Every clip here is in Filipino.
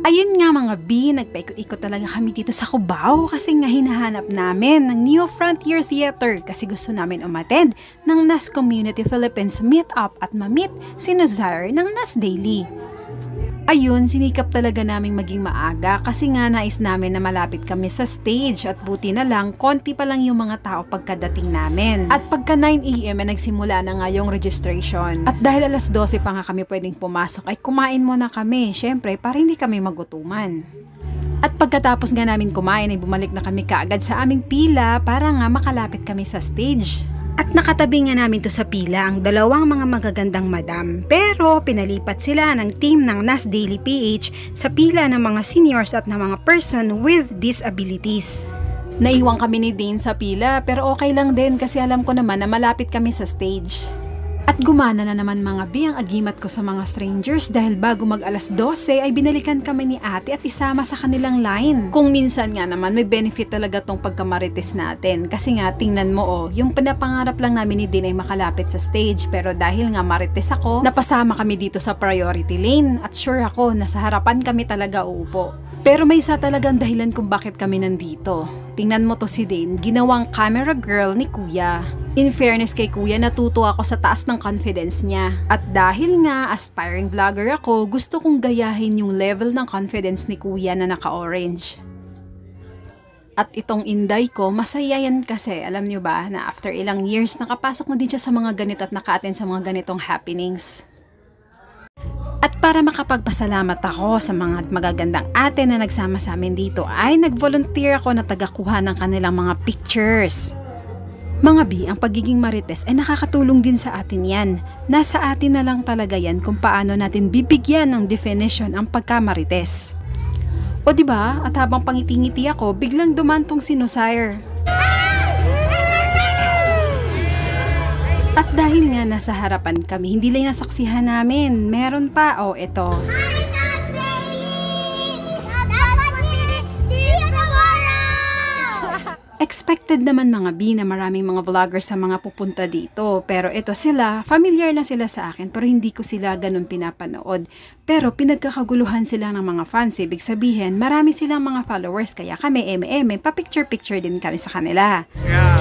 Ayun nga mga B, nagpaikot-ikot talaga kami dito sa Cubao kasi nga hinahanap namin ng Neo Frontier Theater kasi gusto namin umattend ng NAS Community Philippines Meetup at ma-meet si Nazar ng NAS Daily. Ayun, sinikap talaga naming maging maaga kasi nga nais namin na malapit kami sa stage at buti na lang, konti pa lang yung mga tao pagkadating namin. At pagka 9am ay nagsimula na nga yung registration. At dahil alas 12 pa nga kami pwedeng pumasok ay kumain muna kami, syempre para hindi kami magutuman. At pagkatapos nga namin kumain ay bumalik na kami kaagad sa aming pila para nga makalapit kami sa stage. At nakatabi nga namin to sa pila ang dalawang mga magagandang madam. Pero pinalipat sila ng team ng NAS Daily PH sa pila ng mga seniors at ng mga person with disabilities. Naiwan kami ni Dane sa pila pero okay lang din kasi alam ko naman na malapit kami sa stage. At gumana na naman mga bi ang agimat ko sa mga strangers dahil bago mag alas 12 ay binalikan kami ni ate at isama sa kanilang line. Kung minsan nga naman may benefit talaga tong pagkamarites natin kasi nga tingnan mo oh, yung pinapangarap lang namin ni Din ay makalapit sa stage pero dahil nga marites ako, napasama kami dito sa priority lane at sure ako na sa harapan kami talaga uupo. Pero may isa talagang dahilan kung bakit kami nandito. Tingnan mo to si Dane, ginawang camera girl ni Kuya. In fairness kay Kuya, natuto ako sa taas ng confidence niya. At dahil nga aspiring vlogger ako, gusto kong gayahin yung level ng confidence ni Kuya na naka-orange. At itong inday ko, masaya yan kasi, alam niyo ba, na after ilang years, nakapasok na din siya sa mga ganito at naka-attend sa mga ganitong happenings. At para makapagpasalamat ako sa mga magagandang ate na nagsama sa amin dito ay nag-volunteer ako na tagakuha ng kanilang mga pictures. Mga B, ang pagiging marites ay nakakatulong din sa atin yan. Nasa atin na lang talaga yan kung paano natin bibigyan ng definition ang pagkamarites. O di ba? At habang pangiti-ngiti ako, biglang dumantong si Nusire. At dahil nga nasa harapan kami, hindi lang nasaksihan namin. Meron pa, o oh, ito. Expected naman mga B na maraming mga vloggers sa mga pupunta dito. Pero ito sila, familiar na sila sa akin pero hindi ko sila ganun pinapanood. Pero pinagkakaguluhan sila ng mga fans. Ibig sabihin, marami silang mga followers kaya kami eme-eme, pa-picture-picture din kami sa kanila. Yeah.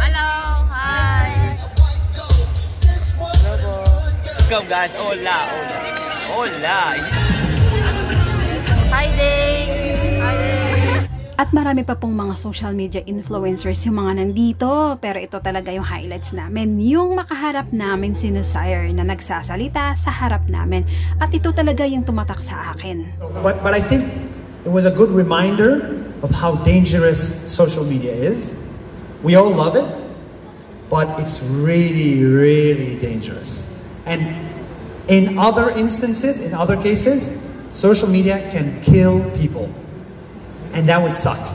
Hello, hi. Welcome guys. Hola, hola. Hola. Hi, Ding. At marami pa pong mga social media influencers yung mga nandito. Pero ito talaga yung highlights namin. Yung makaharap namin si Nusire na nagsasalita sa harap namin. At ito talaga yung tumatak sa akin. But, but I think it was a good reminder of how dangerous social media is. We all love it, but it's really, really dangerous. And in other instances, in other cases, social media can kill people. And that would suck.